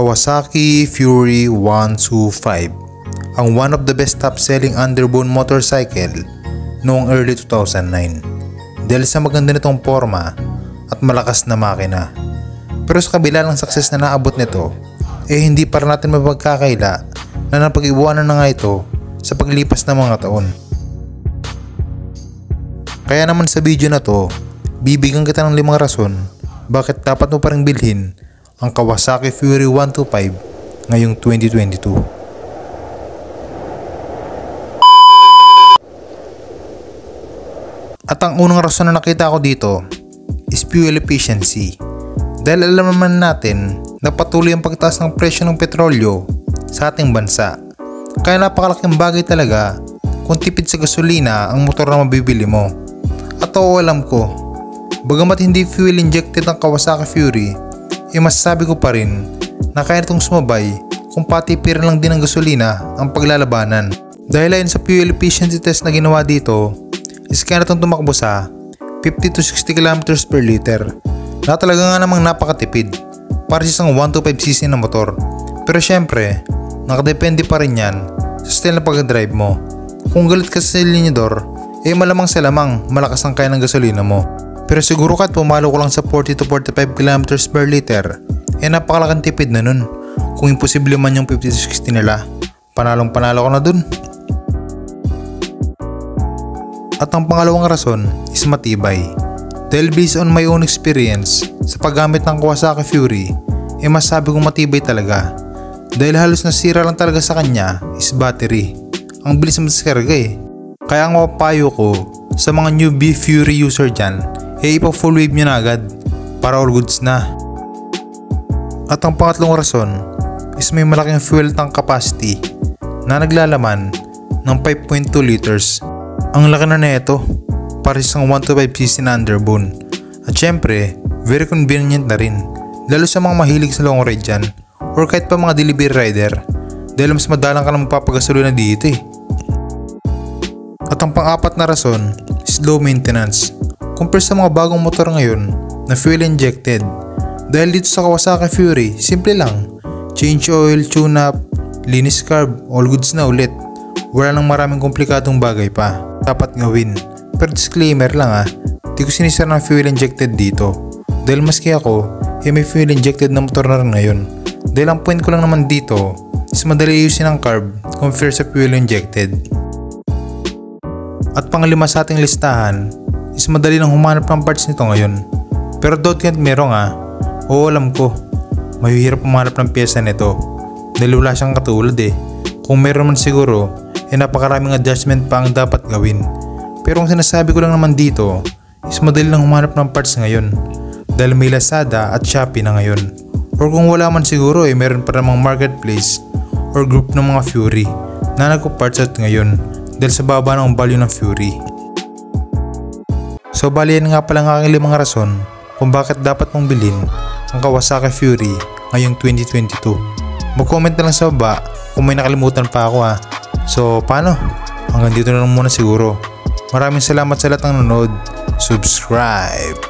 Kawasaki Fury 125 ang one of the best top-selling underbone motorcycle noong early 2009 dahil sa maganda nitong forma at malakas na makina. Pero sa kabila ng success na naabot nito, eh hindi para natin mapagkakaila na napag-iwanan na nga ito sa paglipas ng mga taon. Kaya naman sa video na to, bibigyan kita ng limang rason bakit dapat mo pa rin bilhin ang Kawasaki Fury 125 ngayong 2022. At ang unang rason na nakita ko dito is fuel efficiency. Dahil alam naman natin na patuloy ang pagtaas ng presyo ng petrolyo sa ating bansa. Kaya napakalaking bagay talaga kung tipid sa gasolina ang motor na mabibili mo. At oo alam ko, bagamat hindi fuel injected ang Kawasaki Fury, eh masasabi ko pa rin na kaya itong sumabay kung patipiran lang din ng gasolina ang paglalabanan. Dahil ayon sa fuel efficiency test na ginawa dito, is kaya itong tumakbo sa 50 to 60 km per liter na talaga nga namang napakatipid para sa isang 125cc na motor. Pero syempre, nakadepende pa rin yan sa style na pag-drive mo. Kung galit ka sa linyador, eh malamang sa lamang malakas ang kaya ng gasolina mo. Pero siguro kahit pumalo ko lang sa 40 to 45 km per liter, eh napakalaking tipid na nun. Kung imposible man yung 50 to 60 nila, panalong panalo ko na dun. At ang pangalawang rason is matibay. Dahil based on my own experience sa paggamit ng Kawasaki Fury, eh masabi kong matibay talaga. Dahil halos nasira lang talaga sa kanya is battery. Ang bilis naman sa karga eh. Kaya ang mapapayo ko sa mga newbie Fury user dyan, eh ipa full wave nyo na agad para all goods na. At ang pangatlong rason is may malaking fuel tank capacity na naglalaman ng 5.2 liters ang laki na nito para sa isang 125cc na underbone. At syempre, very convenient na rin. Lalo sa mga mahilig sa long ride dyan or kahit pa mga delivery rider dahil mas madalang ka na magpapagasolina dito eh. At ang pang-apat na rason is low maintenance. Compare sa mga bagong motor ngayon na fuel injected. Dahil dito sa Kawasaki Fury, simple lang. Change oil, tune up, linis carb, all goods na ulit. Wala nang maraming komplikadong bagay pa dapat gawin. Pero disclaimer lang ah, di ko sinisira ng fuel injected dito. Dahil maski ako, eh may fuel injected na motor na rin ngayon. Dahil ang point ko lang naman dito is madali ayusin ang carb compare sa fuel injected. At panglima sa ating listahan is madali nang humanap ng parts nito ngayon. Pero doubt can't meron nga, oo alam ko, mahihirap humanap ng pyesa nito dahil wala siyang katulad eh. Kung meron man siguro, eh napakaraming adjustment pa ang dapat gawin. Pero ang sinasabi ko lang naman dito is madali lang humanap ng parts ngayon dahil may Lazada at Shopee na ngayon. Or kung wala man siguro eh meron pa namang marketplace or group ng mga Fury na nagko-parts at ngayon dahil sa baba ng value ng Fury. So bali yan nga pala ang aking limang rason kung bakit dapat mong bilhin ang Kawasaki Fury ngayong 2022. Mag-comment na lang sa baba kung may nakalimutan pa ako ha. So paano? Hanggang dito na lang muna siguro. Maraming salamat sa lahat ng nanood. Subscribe!